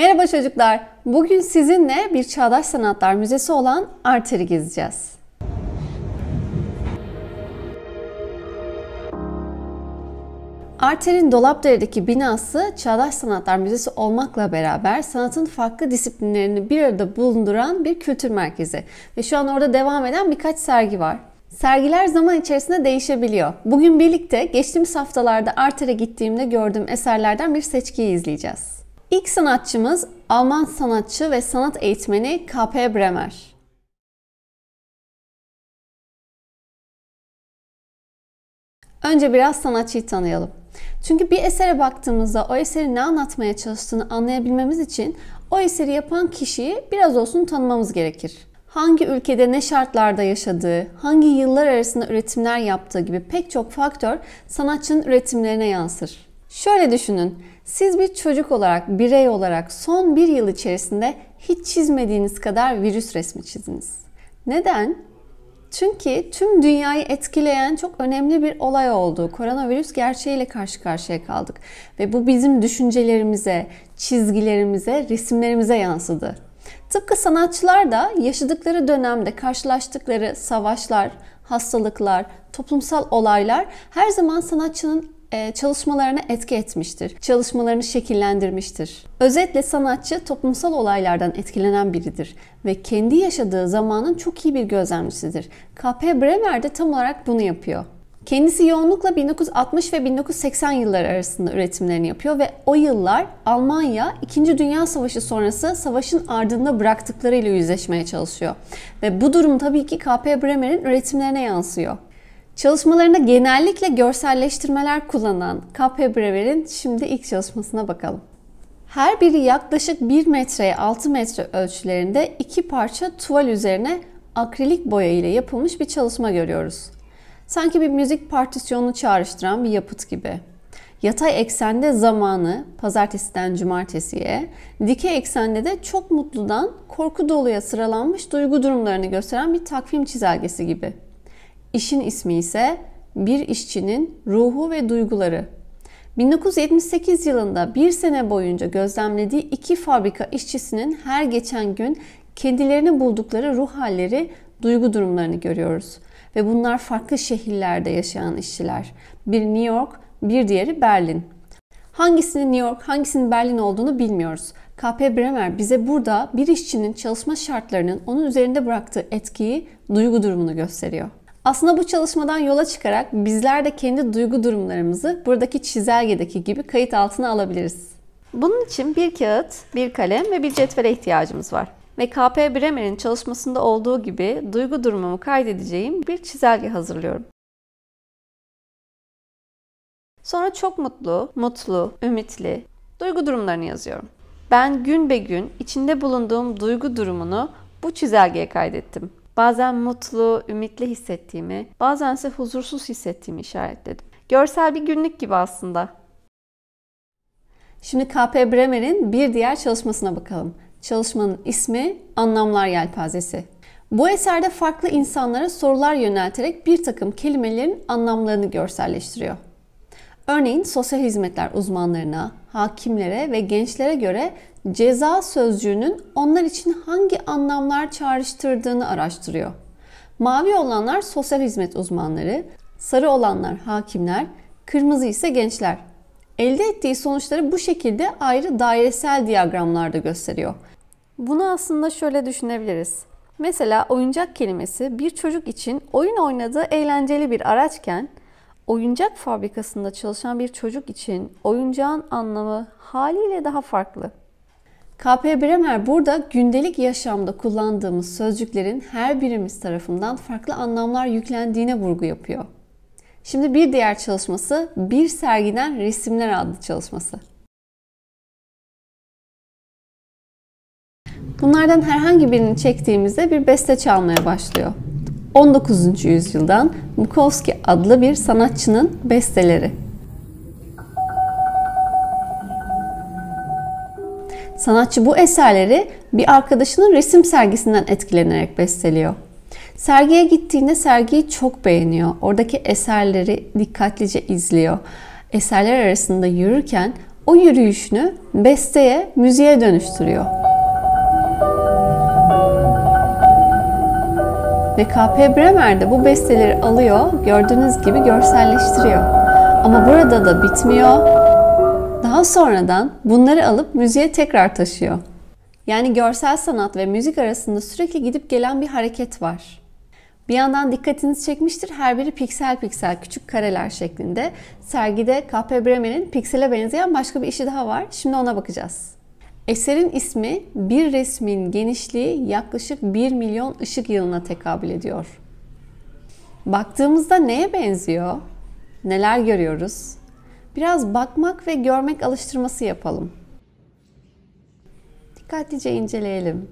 Merhaba çocuklar. Bugün sizinle bir Çağdaş Sanatlar Müzesi olan Arter'i gezeceğiz. Arter'in Dolapdere'deki binası Çağdaş Sanatlar Müzesi olmakla beraber sanatın farklı disiplinlerini bir arada bulunduran bir kültür merkezi. Ve şu an orada devam eden birkaç sergi var. Sergiler zaman içerisinde değişebiliyor. Bugün birlikte geçtiğimiz haftalarda Arter'e gittiğimde gördüğüm eserlerden bir seçkiyi izleyeceğiz. İlk sanatçımız Alman sanatçı ve sanat eğitmeni K.P. Bremer. Önce biraz sanatçıyı tanıyalım. Çünkü bir esere baktığımızda o eserin ne anlatmaya çalıştığını anlayabilmemiz için o eseri yapan kişiyi biraz olsun tanımamız gerekir. Hangi ülkede ne şartlarda yaşadığı, hangi yıllar arasında üretimler yaptığı gibi pek çok faktör sanatçının üretimlerine yansır. Şöyle düşünün, siz bir çocuk olarak, birey olarak son bir yıl içerisinde hiç çizmediğiniz kadar virüs resmi çizdiniz. Neden? Çünkü tüm dünyayı etkileyen çok önemli bir olay oldu. Koronavirüs gerçeğiyle karşı karşıya kaldık. Ve bu bizim düşüncelerimize, çizgilerimize, resimlerimize yansıdı. Tıpkı sanatçılar da yaşadıkları dönemde karşılaştıkları savaşlar, hastalıklar, toplumsal olaylar her zaman sanatçının çalışmalarına etki etmiştir. Çalışmalarını şekillendirmiştir. Özetle sanatçı toplumsal olaylardan etkilenen biridir ve kendi yaşadığı zamanın çok iyi bir gözlemcisidir. K.P. Bremer de tam olarak bunu yapıyor. Kendisi yoğunlukla 1960 ve 1980 yılları arasında üretimlerini yapıyor ve o yıllar Almanya 2. Dünya Savaşı sonrası savaşın ardında bıraktıklarıyla yüzleşmeye çalışıyor. Ve bu durum tabii ki K.P. Bremer'in üretimlerine yansıyor. Çalışmalarında genellikle görselleştirmeler kullanan K.P. Bremer'in şimdi ilk çalışmasına bakalım. Her biri yaklaşık 1 metreye 6 metre ölçülerinde iki parça tuval üzerine akrilik boya ile yapılmış bir çalışma görüyoruz. Sanki bir müzik partisyonunu çağrıştıran bir yapıt gibi. Yatay eksende zamanı pazartesiden cumartesiye, dikey eksende de çok mutludan korku doluya sıralanmış duygu durumlarını gösteren bir takvim çizelgesi gibi. İşin ismi ise Bir işçinin ruhu ve duyguları. 1978 yılında bir sene boyunca gözlemlediği iki fabrika işçisinin her geçen gün kendilerini buldukları ruh halleri, duygu durumlarını görüyoruz. Ve bunlar farklı şehirlerde yaşayan işçiler. Bir New York, bir diğeri Berlin. Hangisinin New York, hangisinin Berlin olduğunu bilmiyoruz. K.P. Bremer bize burada bir işçinin çalışma şartlarının onun üzerinde bıraktığı etkiyi, duygu durumunu gösteriyor. Aslında bu çalışmadan yola çıkarak bizler de kendi duygu durumlarımızı buradaki çizelgedeki gibi kayıt altına alabiliriz. Bunun için bir kağıt, bir kalem ve bir cetvele ihtiyacımız var. Ve K.P. Bremer'in çalışmasında olduğu gibi duygu durumumu kaydedeceğim bir çizelge hazırlıyorum. Sonra çok mutlu, mutlu, ümitli duygu durumlarını yazıyorum. Ben gün be gün içinde bulunduğum duygu durumunu bu çizelgeye kaydettim. Bazen mutlu, ümitli hissettiğimi, bazense huzursuz hissettiğimi işaretledim. Görsel bir günlük gibi aslında. Şimdi K.P. Bremer'in bir diğer çalışmasına bakalım. Çalışmanın ismi Anlamlar Yelpazesi. Bu eserde farklı insanlara sorular yönelterek bir takım kelimelerin anlamlarını görselleştiriyor. Örneğin sosyal hizmetler uzmanlarına, hakimlere ve gençlere göre ceza sözcüğünün onlar için hangi anlamlar çağrıştırdığını araştırıyor. Mavi olanlar sosyal hizmet uzmanları, sarı olanlar hakimler, kırmızı ise gençler. Elde ettiği sonuçları bu şekilde ayrı dairesel diyagramlarda gösteriyor. Bunu aslında şöyle düşünebiliriz. Mesela oyuncak kelimesi bir çocuk için oyun oynadığı eğlenceli bir araçken oyuncak fabrikasında çalışan bir çocuk için oyuncağın anlamı haliyle daha farklı. K.P. Bremer burada gündelik yaşamda kullandığımız sözcüklerin her birimiz tarafından farklı anlamlar yüklendiğine vurgu yapıyor. Şimdi bir diğer çalışması Bir Sergiden Resimler adlı çalışması. Bunlardan herhangi birini çektiğimizde bir beste çalmaya başlıyor. 19. yüzyıldan Bukowski adlı bir sanatçının besteleri. Sanatçı bu eserleri bir arkadaşının resim sergisinden etkilenerek besteliyor. Sergiye gittiğinde sergiyi çok beğeniyor. Oradaki eserleri dikkatlice izliyor. Eserler arasında yürürken o yürüyüşünü besteye, müziğe dönüştürüyor. Ve KP Bremer de bu besteleri alıyor, gördüğünüz gibi görselleştiriyor. Ama burada da bitmiyor. Daha sonradan bunları alıp müziğe tekrar taşıyor. Yani görsel sanat ve müzik arasında sürekli gidip gelen bir hareket var. Bir yandan dikkatinizi çekmiştir. Her biri piksel piksel küçük kareler şeklinde. Sergide K.P. Bremer'in piksele benzeyen başka bir işi daha var. Şimdi ona bakacağız. Eserin ismi bir resmin genişliği yaklaşık 1 milyon ışık yılına tekabül ediyor. Baktığımızda neye benziyor? Neler görüyoruz? Biraz bakmak ve görmek alıştırması yapalım. Dikkatlice inceleyelim.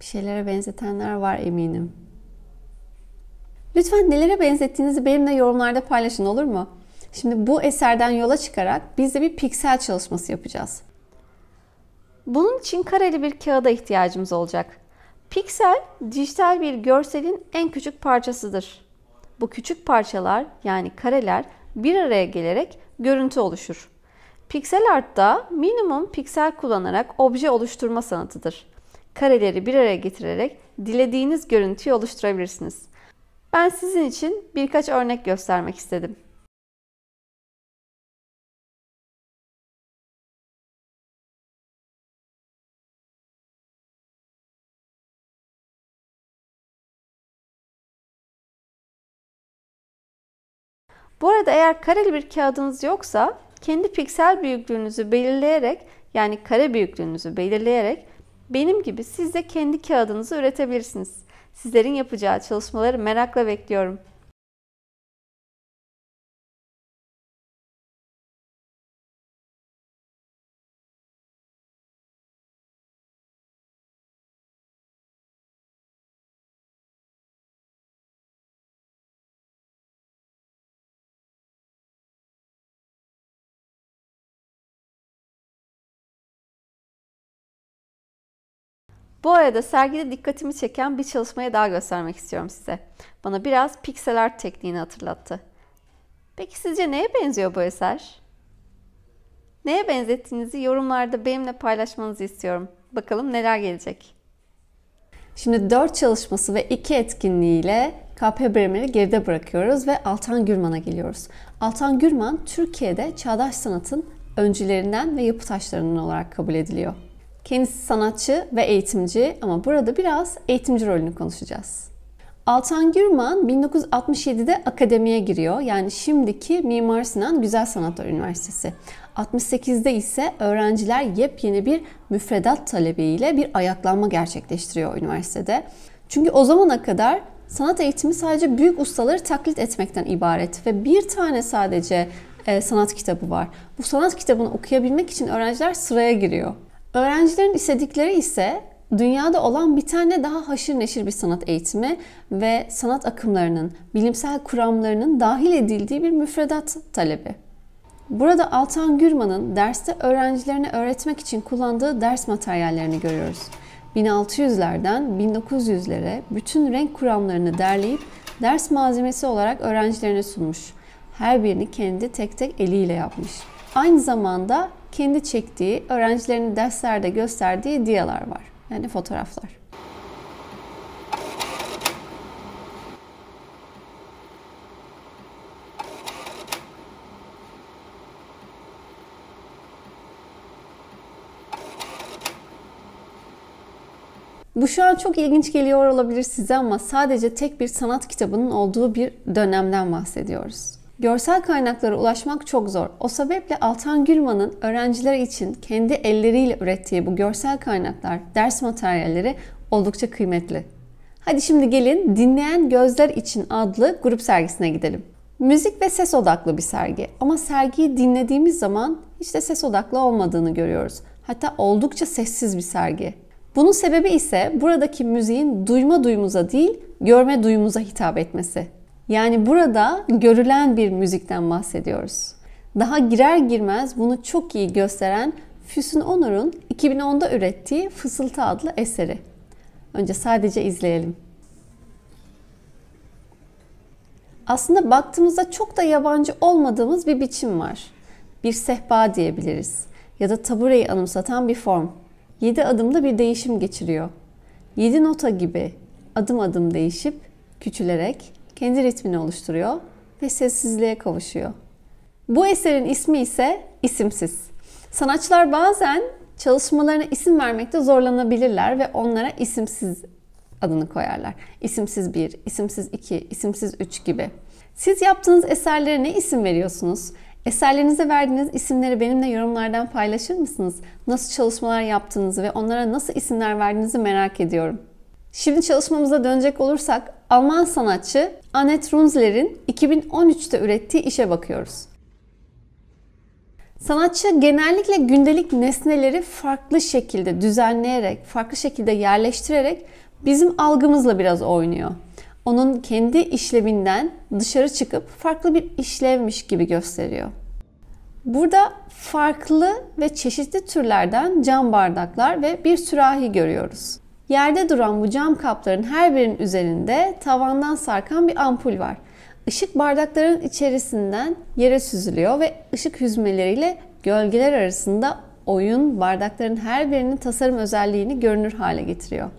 Bir şeylere benzetenler var eminim. Lütfen nelere benzettiğinizi benimle yorumlarda paylaşın olur mu? Şimdi bu eserden yola çıkarak biz de bir piksel çalışması yapacağız. Bunun için kareli bir kağıda ihtiyacımız olacak. Piksel, dijital bir görselin en küçük parçasıdır. Bu küçük parçalar yani kareler bir araya gelerek görüntü oluşur. Piksel artta minimum piksel kullanarak obje oluşturma sanatıdır. Kareleri bir araya getirerek dilediğiniz görüntüyü oluşturabilirsiniz. Ben sizin için birkaç örnek göstermek istedim. Bu arada eğer kareli bir kağıdınız yoksa kendi piksel büyüklüğünüzü belirleyerek yani kare büyüklüğünüzü belirleyerek benim gibi siz de kendi kağıdınızı üretebilirsiniz. Sizlerin yapacağı çalışmaları merakla bekliyorum. Bu arada sergide dikkatimi çeken bir çalışmayı daha göstermek istiyorum size. Bana biraz pixel art tekniğini hatırlattı. Peki sizce neye benziyor bu eser? Neye benzettiğinizi yorumlarda benimle paylaşmanızı istiyorum. Bakalım neler gelecek. Şimdi 4 çalışması ve 2 etkinliğiyle KP Bremer'i geride bırakıyoruz ve Altan Gürman'a geliyoruz. Altan Gürman Türkiye'de çağdaş sanatın öncülerinden ve yapı taşlarından olarak kabul ediliyor. Kendisi sanatçı ve eğitimci ama burada biraz eğitimci rolünü konuşacağız. Altan Gürman 1967'de akademiye giriyor. Yani şimdiki Mimar Sinan Güzel Sanatlar Üniversitesi. 68'de ise öğrenciler yepyeni bir müfredat talebiyle bir ayaklanma gerçekleştiriyor üniversitede. Çünkü o zamana kadar sanat eğitimi sadece büyük ustaları taklit etmekten ibaret ve bir tane sadece e, sanat kitabı var. Bu sanat kitabını okuyabilmek için öğrenciler sıraya giriyor. Öğrencilerin istedikleri ise dünyada olan bir tane daha haşır neşir bir sanat eğitimi ve sanat akımlarının, bilimsel kuramlarının dahil edildiği bir müfredat talebi. Burada Altan Gürman'ın derste öğrencilerine öğretmek için kullandığı ders materyallerini görüyoruz. 1600'lerden 1900'lere bütün renk kuramlarını derleyip ders malzemesi olarak öğrencilerine sunmuş. Her birini kendi tek tek eliyle yapmış. Aynı zamanda kendi çektiği, öğrencilerinin derslerde gösterdiği diyalar var. Yani fotoğraflar. Bu şu an çok ilginç geliyor olabilir size ama sadece tek bir sanat kitabının olduğu bir dönemden bahsediyoruz. Görsel kaynaklara ulaşmak çok zor. O sebeple Altan Gürman'ın öğrenciler için kendi elleriyle ürettiği bu görsel kaynaklar, ders materyalleri oldukça kıymetli. Hadi şimdi gelin Dinleyen Gözler için adlı grup sergisine gidelim. Müzik ve ses odaklı bir sergi ama sergiyi dinlediğimiz zaman hiç de ses odaklı olmadığını görüyoruz. Hatta oldukça sessiz bir sergi. Bunun sebebi ise buradaki müziğin duyma duyumuza değil, görme duyumuza hitap etmesi. Yani burada görülen bir müzikten bahsediyoruz. Daha girer girmez bunu çok iyi gösteren Füsun Onur'un 2010'da ürettiği Fısıltı adlı eseri. Önce sadece izleyelim. Aslında baktığımızda çok da yabancı olmadığımız bir biçim var. Bir sehpa diyebiliriz ya da tabureyi anımsatan bir form. 7 adımda bir değişim geçiriyor. 7 nota gibi adım adım değişip küçülerek kendi ritmini oluşturuyor ve sessizliğe kavuşuyor. Bu eserin ismi ise isimsiz. Sanatçılar bazen çalışmalarına isim vermekte zorlanabilirler ve onlara isimsiz adını koyarlar. İsimsiz 1, isimsiz 2, isimsiz 3 gibi. Siz yaptığınız eserlere ne isim veriyorsunuz? Eserlerinize verdiğiniz isimleri benimle yorumlardan paylaşır mısınız? Nasıl çalışmalar yaptığınızı ve onlara nasıl isimler verdiğinizi merak ediyorum. Şimdi çalışmamıza dönecek olursak Alman sanatçı Annette Runzler'in 2013'te ürettiği işe bakıyoruz. Sanatçı genellikle gündelik nesneleri farklı şekilde düzenleyerek, farklı şekilde yerleştirerek bizim algımızla biraz oynuyor. Onun kendi işlevinden dışarı çıkıp farklı bir işlevmiş gibi gösteriyor. Burada farklı ve çeşitli türlerden cam bardaklar ve bir sürahi görüyoruz. Yerde duran bu cam kapların her birinin üzerinde tavandan sarkan bir ampul var. Işık bardakların içerisinden yere süzülüyor ve ışık hüzmeleriyle gölgeler arasında oyun bardakların her birinin tasarım özelliğini görünür hale getiriyor.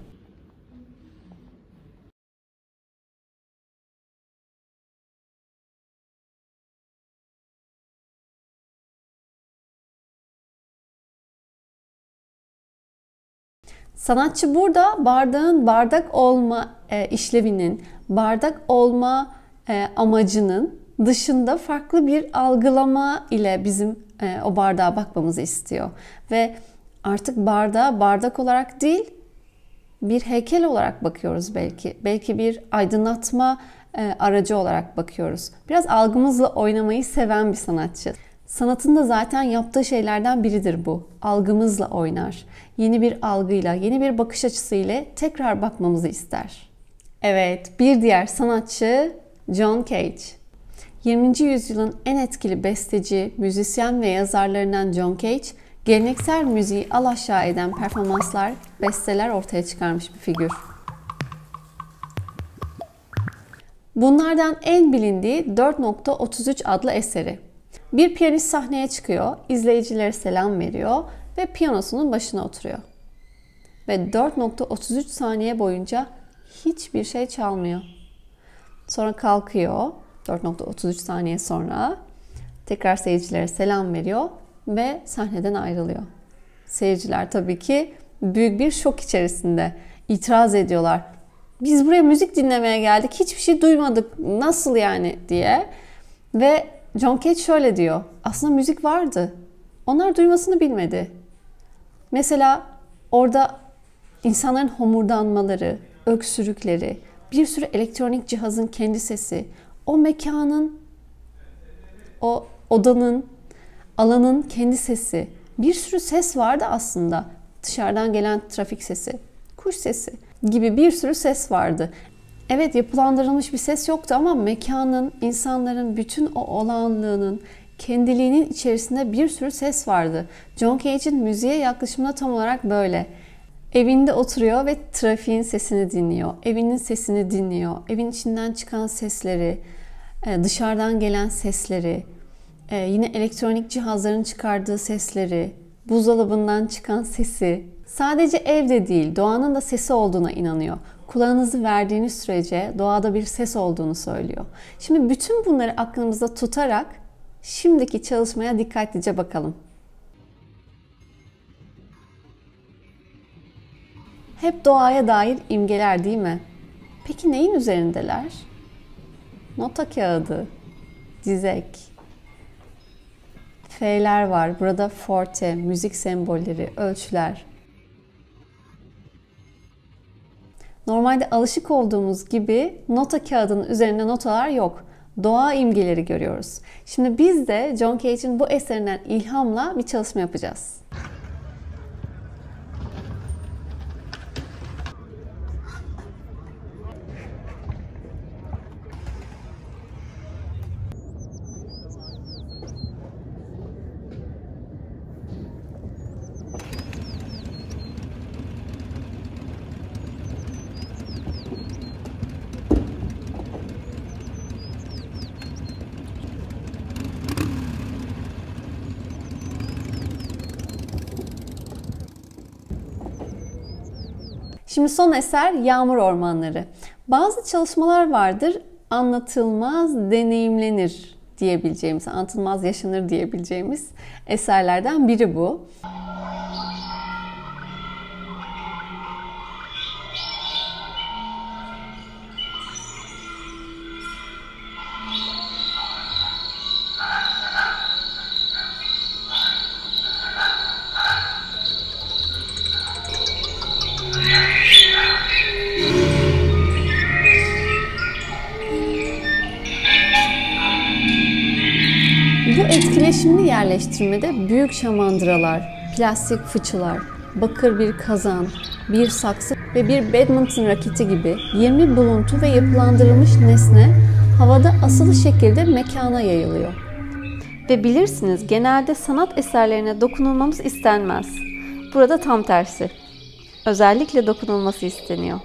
Sanatçı burada bardağın bardak olma e, işlevinin, bardak olma e, amacının dışında farklı bir algılama ile bizim e, o bardağa bakmamızı istiyor. Ve artık bardağa bardak olarak değil, bir heykel olarak bakıyoruz belki. Belki bir aydınlatma e, aracı olarak bakıyoruz. Biraz algımızla oynamayı seven bir sanatçı. Sanatında zaten yaptığı şeylerden biridir bu. Algımızla oynar. Yeni bir algıyla, yeni bir bakış açısıyla tekrar bakmamızı ister. Evet, bir diğer sanatçı John Cage. 20. yüzyılın en etkili besteci, müzisyen ve yazarlarından John Cage, geleneksel müziği alaşağı eden performanslar, besteler ortaya çıkarmış bir figür. Bunlardan en bilindiği 4.33 adlı eseri. Bir piyanist sahneye çıkıyor, izleyicilere selam veriyor ve piyanosunun başına oturuyor. Ve 4.33 saniye boyunca hiçbir şey çalmıyor. Sonra kalkıyor 4.33 saniye sonra tekrar seyircilere selam veriyor ve sahneden ayrılıyor. Seyirciler tabii ki büyük bir şok içerisinde itiraz ediyorlar. Biz buraya müzik dinlemeye geldik. Hiçbir şey duymadık. Nasıl yani diye. Ve John Cage şöyle diyor. Aslında müzik vardı. Onlar duymasını bilmedi. Mesela orada insanların homurdanmaları, öksürükleri, bir sürü elektronik cihazın kendi sesi, o mekanın, o odanın, alanın kendi sesi, bir sürü ses vardı aslında. Dışarıdan gelen trafik sesi, kuş sesi gibi bir sürü ses vardı. Evet yapılandırılmış bir ses yoktu ama mekanın, insanların bütün o olağanlığının, kendiliğinin içerisinde bir sürü ses vardı. John Cage'in müziğe yaklaşımına tam olarak böyle. Evinde oturuyor ve trafiğin sesini dinliyor. Evinin sesini dinliyor. Evin içinden çıkan sesleri, e, dışarıdan gelen sesleri, e, yine elektronik cihazların çıkardığı sesleri, buzdolabından çıkan sesi. Sadece evde değil, doğanın da sesi olduğuna inanıyor. Kulağınızı verdiğiniz sürece doğada bir ses olduğunu söylüyor. Şimdi bütün bunları aklımızda tutarak şimdiki çalışmaya dikkatlice bakalım. Hep doğaya dair imgeler değil mi? Peki neyin üzerindeler? Nota kağıdı, dizek, F'ler var. Burada forte, müzik sembolleri, ölçüler. Normalde alışık olduğumuz gibi nota kağıdının üzerinde notalar yok. Doğa imgeleri görüyoruz. Şimdi biz de John Cage'in bu eserinden ilhamla bir çalışma yapacağız. Şimdi son eser Yağmur Ormanları. Bazı çalışmalar vardır anlatılmaz deneyimlenir diyebileceğimiz, anlatılmaz yaşanır diyebileceğimiz eserlerden biri bu. Yerleştirmede büyük şamandıralar, plastik fıçılar, bakır bir kazan, bir saksı ve bir badminton raketi gibi 20 buluntu ve yapılandırılmış nesne havada asılı şekilde mekana yayılıyor. Ve bilirsiniz genelde sanat eserlerine dokunulmamız istenmez. Burada tam tersi. Özellikle dokunulması isteniyor.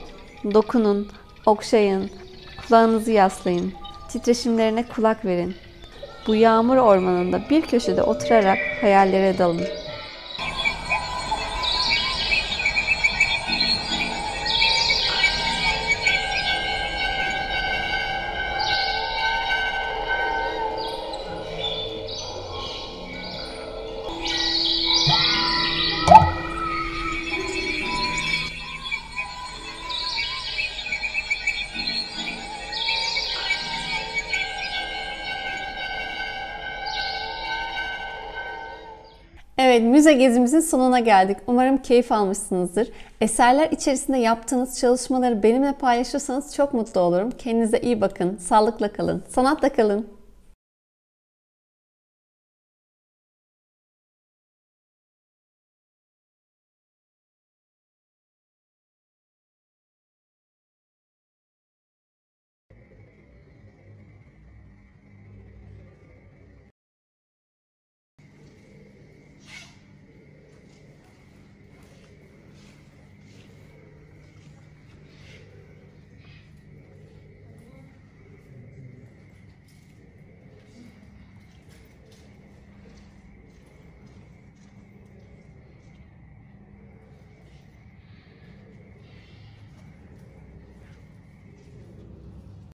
Dokunun, okşayın, kulağınızı yaslayın, titreşimlerine kulak verin. Bu yağmur ormanında bir köşede oturarak hayallere dalın. Evet, müze gezimizin sonuna geldik. Umarım keyif almışsınızdır. Eserler içerisinde yaptığınız çalışmaları benimle paylaşırsanız çok mutlu olurum. Kendinize iyi bakın, sağlıkla kalın, sanatla kalın.